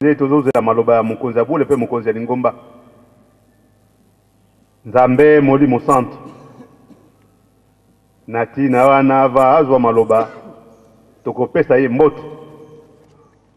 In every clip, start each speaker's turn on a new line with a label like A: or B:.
A: nde tozozela maloba ya mokonzi ya bule mpe mokonzi ya lingomba nzambe molimo santu na ntina wana va azwa maloba tokopesa ye mbote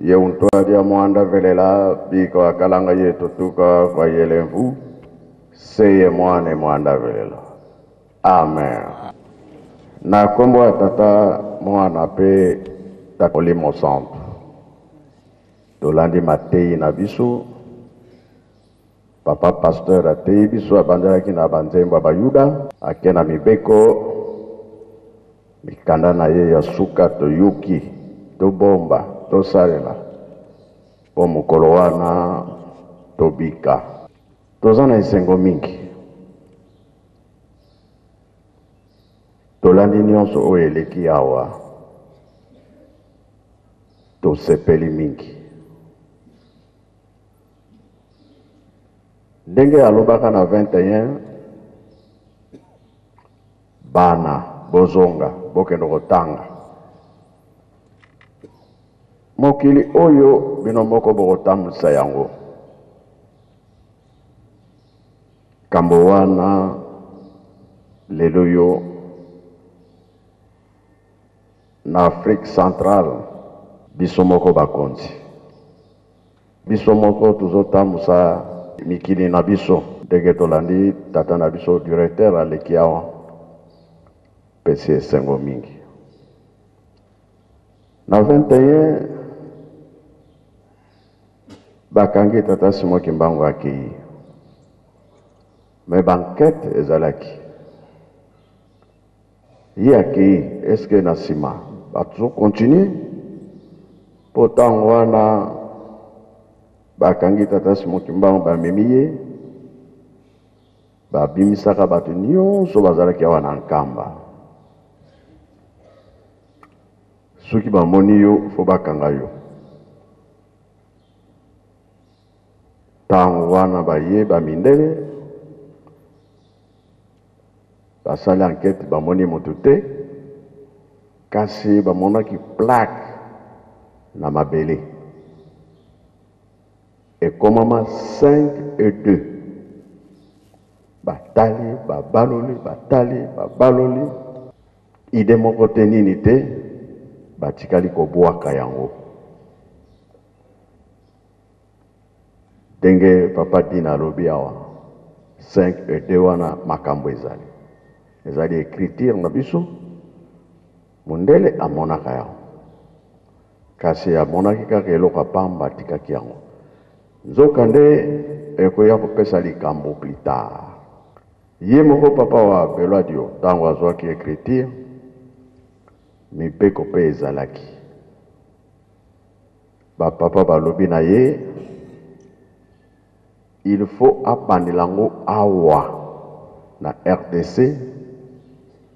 B: Ye untwa dia muanda velela biko akalanga yetu tuka kwa yele mvu se ye muane muanda velela. Amen. Na kombo ya Tata, Muana pe Tata Molimo Santu. Tolandi mateyi na biso. Papa pasteur ateyi biso abandalaki na ba nzembo ya ba yuda ake na mibeko mikanda na ye ya suka toyoki tobomba tosalela po mokolo wana tobika toza na esengo mingi tolandi nionso oyo eleki awa tosepeli mingi Ndenge alobaka na 21 bana bozonga bokende kotanga mokili oyo bino moko bokotambwisa yango kambo wana lelo yo na afrique centrale biso moko bakonzi Biso moko tozo tambusa mikili na biso ndenge tolandi tata na biso directeur aleki awa epesi esengo mingi na 21 bakangi tata Simon Kimbangu akeyi mais banquete ezalaki Ye akeyi est-ce que na sima bazo continuer? Po tango wana ba kangi tata Simon kimbangu ba memi ye ba bimisaka batu nionso bazalaki awa na Nkamba. Soki ba moni yo faut ba kanga yo. Tango wana baye ba mindele. Basali ankete bamoni moto te, kasi bamonaki plaque na mabele ekomama 5 et 2. Batali, babaloli, batali, babaloli, idee moko te, nini te, batikali kobwaka yango. Ndenge papa Dina alobi awa cinq et deux wana makambu ezali. Ezali ecriture na biso. Mundele amonaka yango. Kasi amonaki kaka eloko ya pamba atikaki yango. Nzoka nde ekoya kopesa likambu plus tard. Ye moko papa wa Beloadio tangu azuaki ecriture mibeko pe ezalaki. Ba papa balobi na ye il faut abandela yango awa na rdc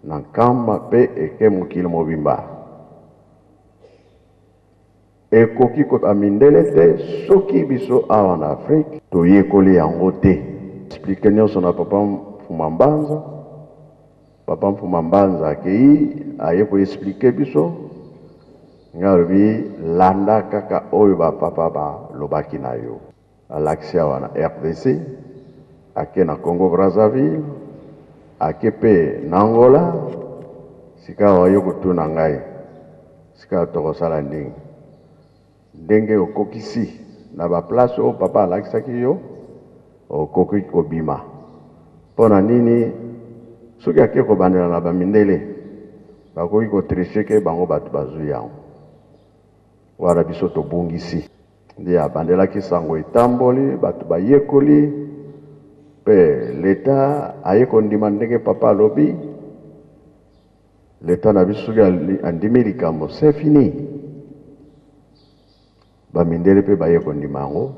B: na nkamba mpe eke mokili mobimba ekoki koyeba mindele te soki biso awa na Afrique toyekoli yango te. Explique nionso na papa Mfumambanza. Papa Mfuma Mbanza akeyi aye ko expliquer biso ngai alobi landa kaka oyo ba papa ba lobaki na yo alakisi awa na rdc ake na Congo Brazzaville ake pe na Angola sikawa yo kotuna ngai sikawa tokosala ndenge Ndenge okokisi na ba place oyo papa alakisaki yo okoki kobima pona nini soki ake kobandela na ba mindele bakoki ko triche ke bango batu bazui yango wana biso tobungisi nde abandelaki sango etamboli batu bayekoli pe l'etat aye kondima ndenge papa alobi. L'etat na biso soki andimi likambo ce fini ba mindele pe baye kondima yango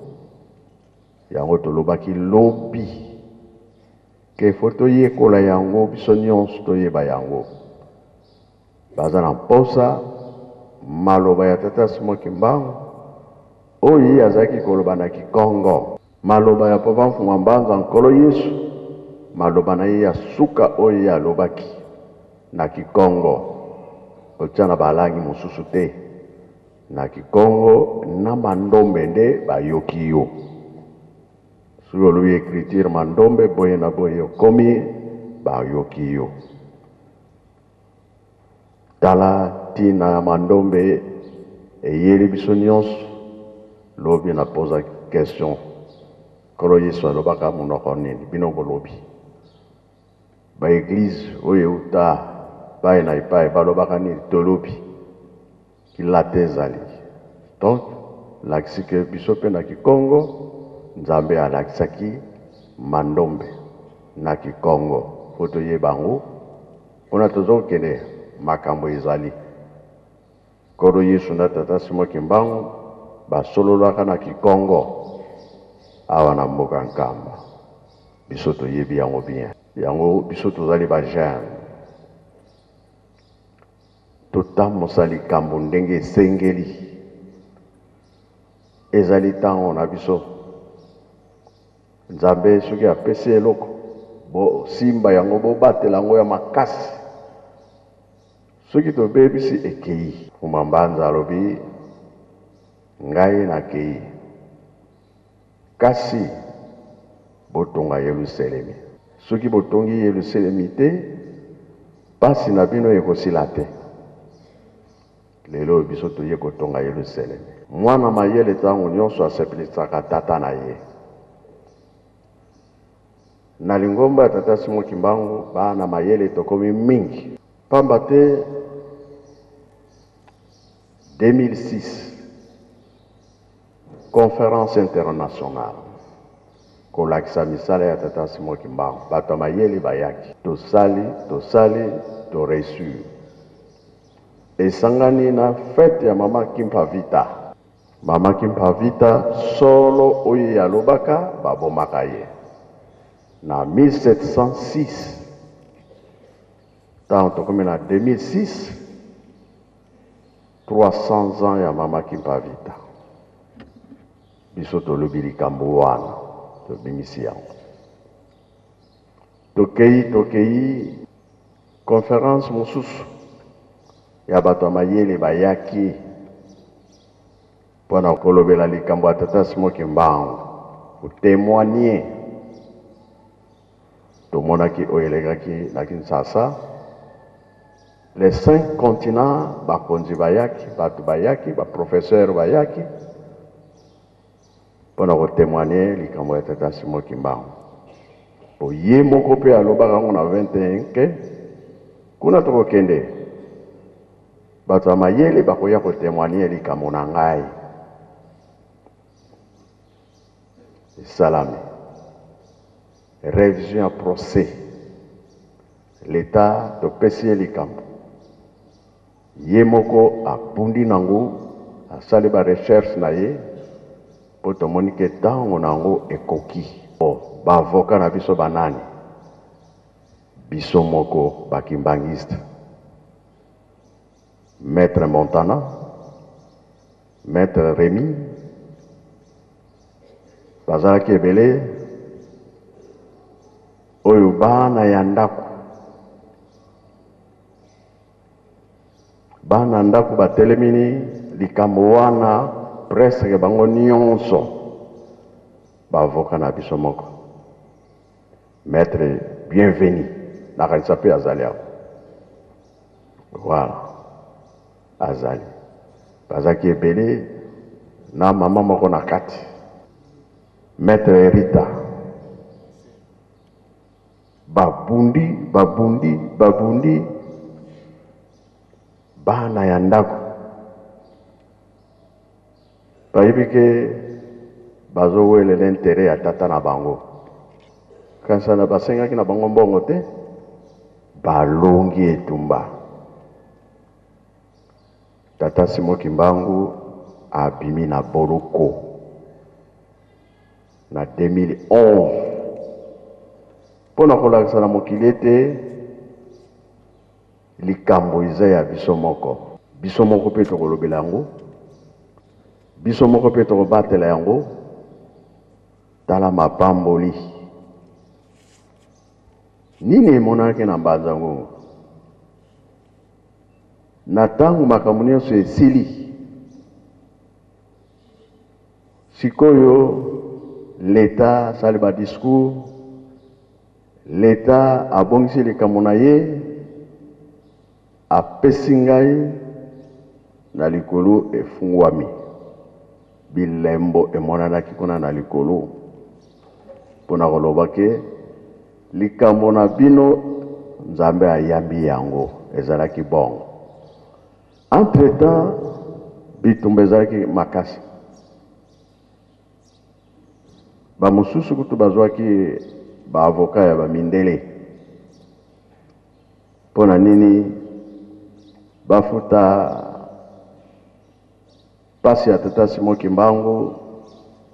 B: yango tolobaki lobi ke faut toyekola yango biso nionso toyeba yango baza na mposa maloba ya tata Simon kimbangu oyo ye azalaki koloba na kikongo. Maloba ya Papa Mfungwa Mbanza Nkolo Yesu, maloba na ye ya suka oyo ye alobaki na kikongo, kotia na ba langue mosusu te, na kikongo na mandombe nde bayoki yo. Soki olobi ecriture mandombe boye na boye okomi bayoki yo. Tala tina ya mandombe eyeli biso nionso lobi na poza question nkolo yesu alobaka munoko nini bino bolobi ba eglise oyo ewuta epayi na epayi balobaka nini tolobi ki late ezali donc elakisi que biso pe na kikongo nzambe alakisaki mandombe na kikongo faut toyeba yango. Kuna tozo kende makambo ezali. Nkolo Yesu na Tata Simon Kimbangu basololaka na kikongo awa na mboka Nkamba. Biso toyebi yango bien. Yango biso tozali ba jeunes, totambusa likambo ndenge esengeli. Ezali tango na biso. Nzambe soki apesi eloko bo simba yango bo batela yango ya makasi soki to bebisi ekeyi. Fuma Mbanza alobi ngai na keyi kasi bo tonga yeluselemi soki bo tongi yeluselemi te pasi na bino eko sila te. Lelo oyo biso toye kotonga Yeluselemi. Mwana mayele tango nyonso asepelisaka tata na ye. Na lingomba ya Tata Simon Kimbangu, bana mayele tokomi mingi. Pamba te, 2006, Conference internationale, kolakisa misala ya Tata Simon Kimbangu, bato ya mayele bayaki. Tosali, tosali, to reussir. Esangani na fete ya mama kimpa vita. Mama kimpa vita solo oyo ye alobaka babomaka ye na 1706 tango tokomi na 2006 300 ans ya mama kimpa vita biso tolobi likambo wana tobimisi yango. Tokeyi tokeyi conference mususu ya bato ya mayele bayaki pona kolobela likambo ya tata Simon Kimbangu ko temoigner tomonaki oyo elekaki na Kinshasa les cinq continents bakonzi bayaki bato bayaki ba professeurs bayaki Mpo na ko temoigner likambo ya tata Simon Kimbangu, mpo ye moko mpe alobaka yango na 21 que kuna toko kende bato ya mayele bakoya ko temoigner likambo na ngai esalami revision ya procès l'etat topesi ye likambo Ye moko abundi nango asali ba recherche na ye po tomoni ke tango na yango ekoki. Bon ba avocats na biso ba nani? Biso moko ba kimbanguistes, maitre Montana, maitre Remy bazalaki ebele oyo bana ya ndaku. Bana ndaku ba telemini likambo wana presque bango nionso ba avocat na biso moko maitre bienveni na kanisa pe azali awa voilà azali bazalaki ebele na mama moko na kati maitre rita Babundi, babundi, babundi bana ya ndako. Bayebi ke bazo welela interet ya tata na bango. Kasi basengaki na bango mbongo te, balongi etumba. Tata Simon Kimbangu abimi na boloko. Na 2011, mpo na kolakisa na mokili ete likambo eza ya biso moko, biso moko mpe tokolobela yango, biso moko mpe tokobatela yango, tala mapamboli nini emonanaki na Mbanza Ngungu. Na tango makambo nionso esili, Sikoyo l'etat asali ba discours, l'etat abongisi likambo na ye, apesi ngai na likolo efungwami. Bilembo emonanaki kuna na likolo mpo na koloba que likambo na bino Nzambe ayambi yango, ezalaki bongo. Entre temps, bitumba ezalaki makasi. Ba mosusu kutu bazwaki ba avocats ya ba mindele mpo na nini bafuta pasi ya tata Simon Kimbangu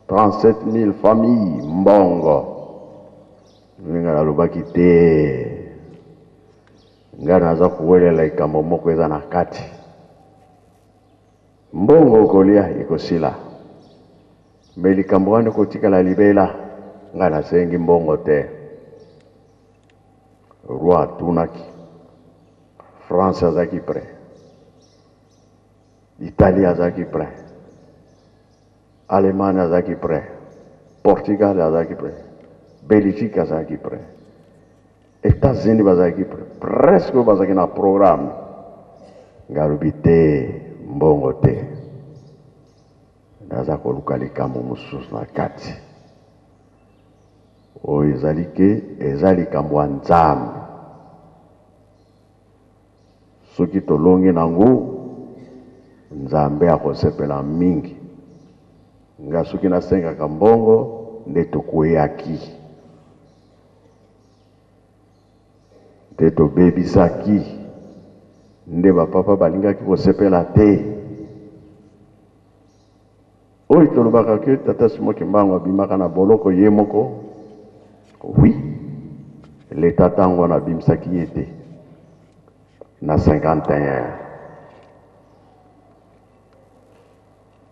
B: 37000 familles mbongo. Ngai nalobaki te. Nga naza kowelela likambo moko eza na kati mbongo okolia ekosila mais likambo wana ekotikala libela nga nasengi mbongo te roi atunaki France azaki près Italie azaki près Allemagne azaki près Portugal azaki près Belgique azaki près Etats-Unis bazalaki presque bazalaki na programme ngai alobi te mbongo te naza koluka likambo mosusu na kati oyo ezali ke eza likambo ya nzambe soki tolongi nango nzambe akosepela mingi nga soki nasengaka mbongo nde tokweyaki te tobebisaki nde ba papa balingaki kosepela te oyo tolobaka ke tata Simon Kimbangu abimaka na boloko ye moko oui leta ntango wana abimisaki ye te na 51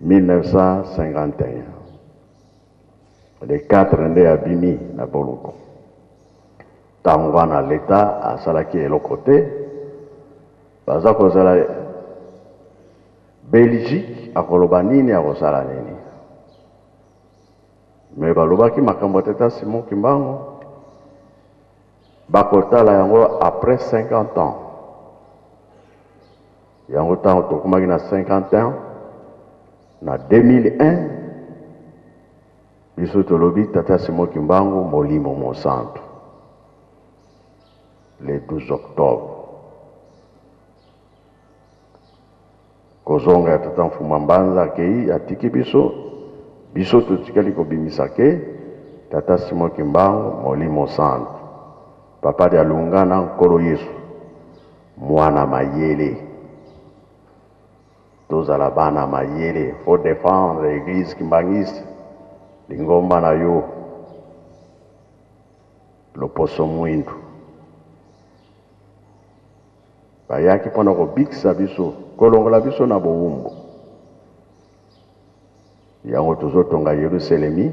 B: 1951 le 4 nde abimi na boloko ntango wana leta asalaki eloko te baza kozala belgique akoloba nini akosala nini me balobaki makambo te ta simon kimbangu bakotala yango après 50 ans Yango tango tokomaki na 50 ans na 2001 biso tolobi tata Simon Kimbangu molimo mosantu le 12 octobre kozonga ya tata Mfumba Mbanza akei atiki biso biso totikali kobimisa ke tata Simon Kimbangu molimo santu papa Dialungana nkolo Yesu Muana mayele tozala bana mayele faut defendre eglise kimbanguiste lingomba na yo loposo muindu bayaki pona kobikisa biso kolongola biso na bowumbu yango tozotonga yeluselemi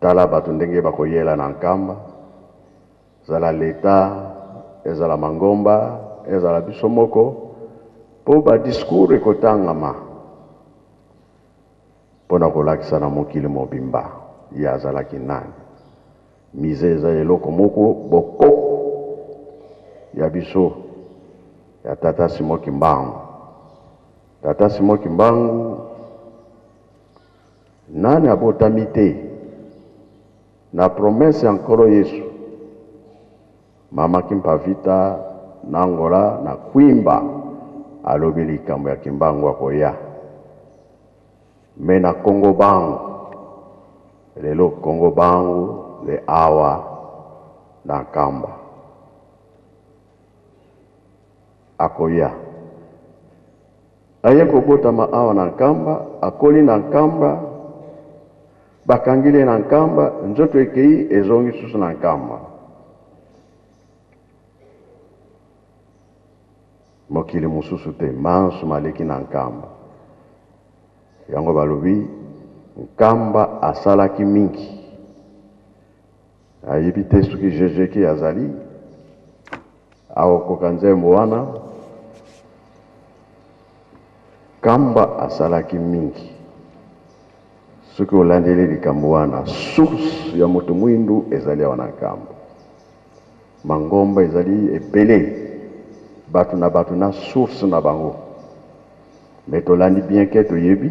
B: Tala bato ndenge bakoyela na nkamba, ezala leta, ezala mangomba, ezala biso moko, mpo badiskur ekotangama mpo na kolakisa na mokili mobimba ye azalaki nani. Musee eza eloko moko boko ya biso ya Tata Simon Kimbangu. Tata Simon Kimbangu. Nani abotami te na promesse ya nkolo yesu mama kimpa vita na angola na kwimba alobi likambo ya kimbangu akoya mais na congo bangu lelo congo bangu le awa na nkamba. Akoya. Aye kobotama awa na Nkamba, akoli na Nkamba, bakangeli ye na Nkamba, nzoto ekeyi ezongi lisusu na Nkamba. Mokili mosusu te, manso maleki na Nkamba. Yango balobi Nkamba asalaki mingi. Ayebi te soki jejeki azali akokoka nzembo wana. Kamba asalaki mingi. Soki olandeli likambo wana, source ya moto mwindu ezali awa na Nkamba. Mangomba ezali ebele, bato na bato na source na bango. Mais tolandi bien que toyebi.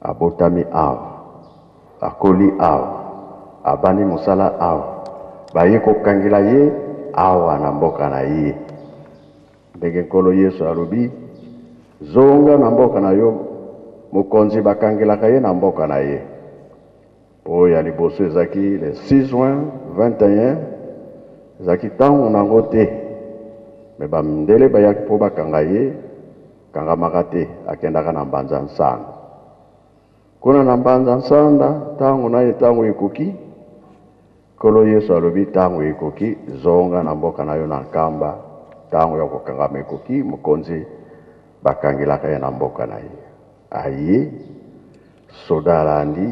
B: Abotami awa. Akoli awa. Abandi mosala awa. Baye kokangela ye awa na mboka na ye. Ndenge Nkolo Yesu alobi, Zonga na mboka na yo, mokonzi bakangelaka ye na mboka na ye. Oyo ya liboso ezalaki le 6 juin 21 ezalaki tango na yango te mais ba mindele bayaki po bakanga ye akangamaka te akendaka na mbanza nsanda kuna na mbanza nsanda tango naye tango ekoki Nkolo Yesu alobi, Ntango ekoki, zonga na mboka na yo na nkamba. Ntango ya kokangama ekoki, mokonzi bakangelaka ye na mboka na ye. Aye, soda alandi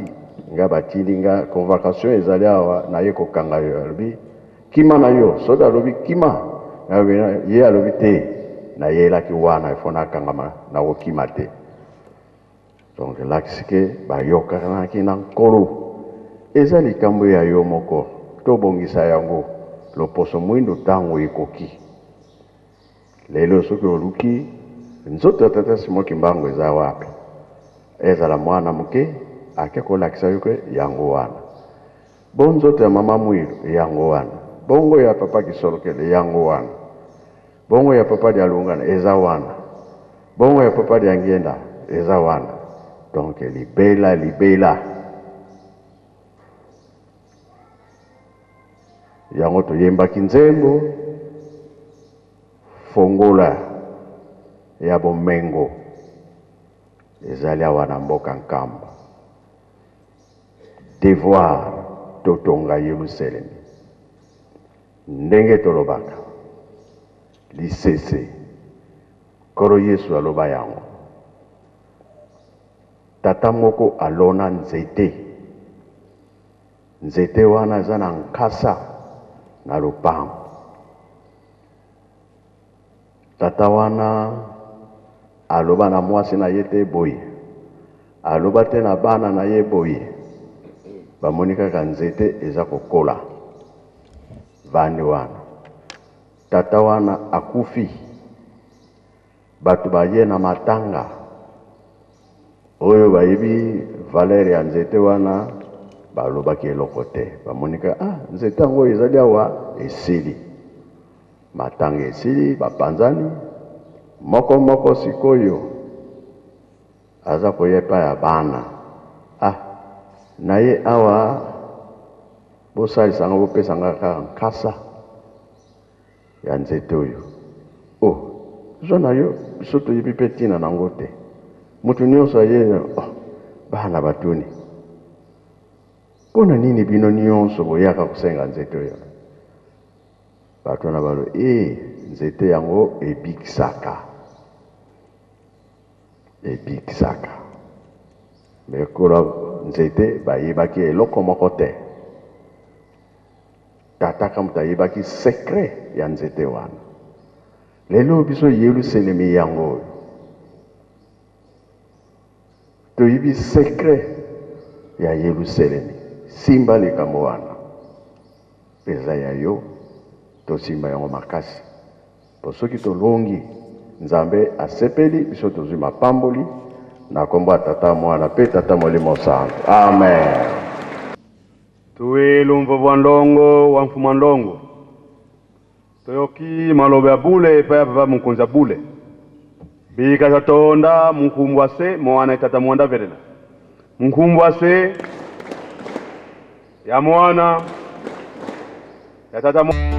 B: nga, batindi nga, convocation ezali awa, naye kokanga yo. Alobi, Kima na yo. Soda alobi, Kima. Nalobi, Ye alobi, Te, nayelaki wana, il faut nakangama, nakokima te. Donc elakisi ke bayokanaki na nkolo. Eza likambo ya yo moko to bongisa yango loposo muindu tango ekoki. Lelo soki oluki nzoto ya tata Simon kimbangu eza wapi ezala muana muke ake ko lakisa yo ke yango wana. Bo nzoto ya mama muilu yango wana bongo ya papa kisolokele yango wana. Bongo ya papa dialungana eza wana bongo ya papa diangienda eza wana donc libela libela yango toyembaki nzembo fongola ya bomengo ezali awa na mboka nkamba devoir totonga yeluselemi Ndenge tolobaka lisese Nkolo Yesu aloba yango. Tata moko alona nzete. Nzete wana eza na nkasa na lopango. Tata wana aloba na mwasi na ye te boye, aloba te na bana na ye boye, bamoni kaka nzete eza kokola. Evandi wana. Tata wana akufi, bato baye na matanga, oyo bayebi valeur ya nzete wana balobaki eloko te, bamoni kaka, ah, nzete yango oyo ezali awa, esili. Matanga esili ba panzani moko moko sikoyo aza koya epai ya bana ah naye awa bosalisa nga bopesa nga kaka nkasa ya nzete oyo oh zwa nayo biso toyebi pe tina nango te mutu nionso aye oh bana batuni pona nini bino nionso boyaka kosenga nzete oyo. Bato wana balobi, Ee, nzete yango ebikisaka. Ebikisaka. Mai lokola nzete, bayebaki eloko moko te. Tata aka moto ayebaki secret ya nzete wana. Lelo oyo biso Yeluselemi yango oyo. Toyebi secret ya yeluselemi simba likambo wana eza ya yo tosimba yango makasi po soki tolongi nzambe asepeli biso tozui mapamboli na kombo ya tata muana pe tata molimo santu amen.
A: Tuwi lumvo bwa ndongo wa mfumandongo Toyoki maloba ya bule epai ya papa mokonzi ya bule biyika ya tonda munkumbwa se moana etata muanda velela munkumbwa se ya moana ya tata moana.